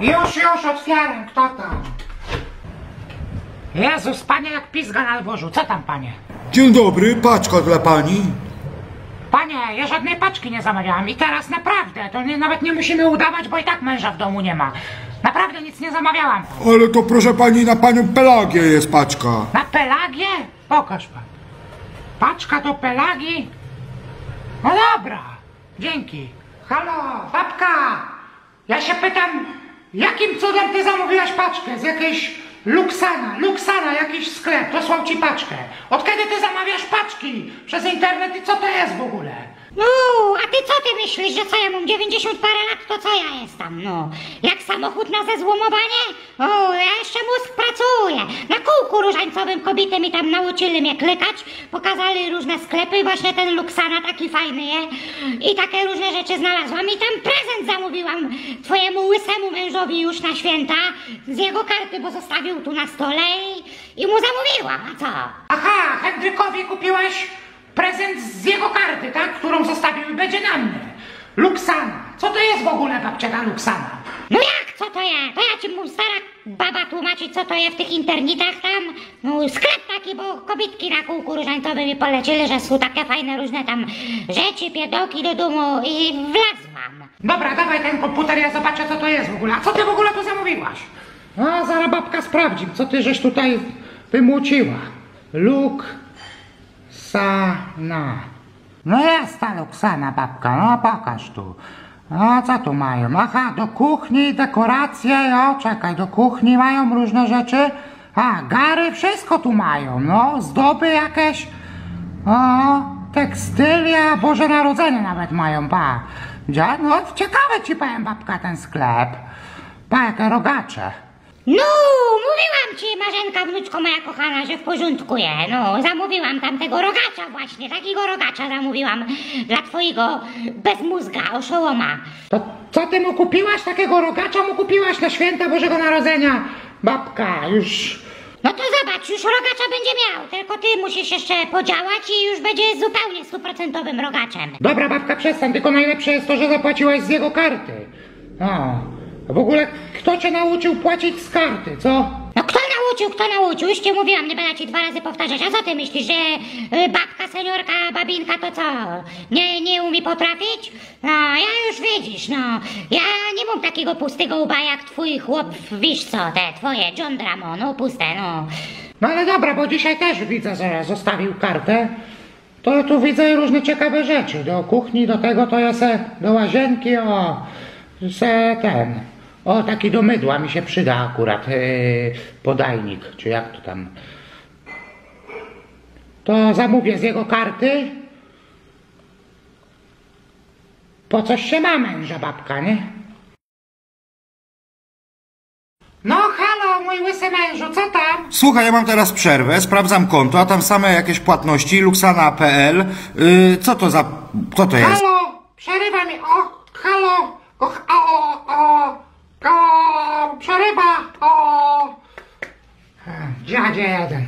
Już, już otwieram, kto tam? Jezus, panie jak pizga na dworzu, co tam panie? Dzień dobry, paczka dla pani. Panie, ja żadnej paczki nie zamawiałam i teraz naprawdę, to nie, nawet nie musimy udawać, bo i tak męża w domu nie ma. Naprawdę nic nie zamawiałam. Ale to proszę pani, na panią Pelagię jest paczka. Na Pelagię? Pokaż pan. Paczka do Pelagii? No dobra, dzięki. Halo, babka! Ja się pytam, jakim cudem ty zamówiłaś paczkę z jakiejś Luxana, Luxana, jakiś sklep, dosłał ci paczkę. Od kiedy ty zamawiasz paczki przez internet i co to jest w ogóle? No, a ty co ty myślisz, że co ja mam 90 parę lat, to co ja jestem, no? Jak samochód na zezłomowanie? O, ja jeszcze mózg Na kółku różańcowym kobiety mi tam nauczyli mnie klikać, pokazali różne sklepy, właśnie ten Luxana taki fajny, je? I takie różne rzeczy znalazłam i tam prezent zamówiłam twojemu łysemu mężowi już na święta z jego karty, bo zostawił tu na stole i, i mu zamówiłam, a co? Aha, Hendrykowi kupiłaś prezent z jego karty, tak? Którą zostawił i będzie na mnie. Luxana. Co to jest w ogóle babcia ta Luxana? Co to jest? To ja ci mu stara baba tłumaczyć, co to jest w tych internetach tam? No sklep taki, bo kobietki na kółku różańcowym mi polecieli, że są takie fajne różne tam rzeczy, pierdołki do domu i wlazłam. Dobra, dawaj ten komputer, ja zobaczę co to jest w ogóle. A co ty w ogóle tu zamówiłaś? A, zaraz babka sprawdzi, co ty żeś tutaj wymuciła. Luksana. No jest ta Luksana babka, no pokaż tu. A co tu mają? Aha, do kuchni dekoracje, o czekaj, do kuchni mają różne rzeczy. A, gary, wszystko tu mają, no, zdoby jakieś. O, tekstylia, Boże Narodzenie nawet mają, pa. No, ciekawe ci powiem, babka, ten sklep. Pa, jakie rogacze. No, mówiłam ci, Marzenka, wnuczko moja kochana, że w porządku je. No, zamówiłam tam tego rogacza właśnie, takiego rogacza zamówiłam dla twojego bezmózga, oszołoma. To co ty mu kupiłaś? Takiego rogacza mu kupiłaś na święta Bożego Narodzenia? Babka, już... No to zobacz, już rogacza będzie miał, tylko ty musisz jeszcze podziałać i już będzie zupełnie stuprocentowym rogaczem. Dobra, babka, przestań, tylko najlepsze jest to, że zapłaciłaś z jego karty. O, w ogóle kto cię nauczył płacić z karty, co? No kto nauczył, kto nauczył? Już ci mówiłam, nie będę ci dwa razy powtarzać. A co ty myślisz, że y, babka, seniorka, babinka to co? Nie, nie umie potrafić? No, ja już widzisz, no. Ja nie mam takiego pustego łba jak twój chłop, wiesz co, te twoje John Dramo, no puste, no. No ale dobra, bo dzisiaj też widzę, że zostawił kartę. To tu widzę różne ciekawe rzeczy. Do kuchni, do tego to ja se, do łazienki, o, se ten. O, taki do mydła mi się przyda akurat, yy, podajnik, czy jak to tam. To zamówię z jego karty. Po coś się ma męża babka, nie? No halo, mój łysy mężu, co tam? Słuchaj, ja mam teraz przerwę, sprawdzam konto, a tam same jakieś płatności, luxana.pl. Yy, co to za... co to jest? Halo, przerywa mi, o, halo, Adam.